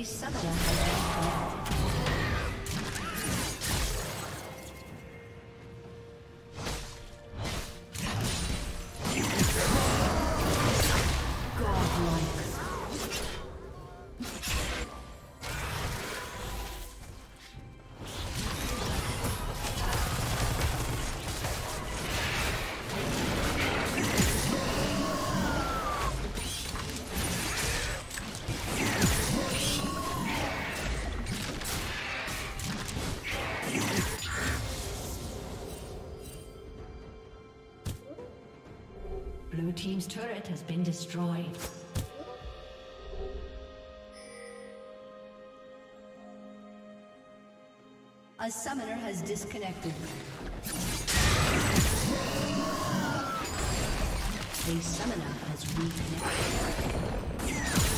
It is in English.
A summoner team's turret has been destroyed. A summoner has disconnected. A summoner has reconnected.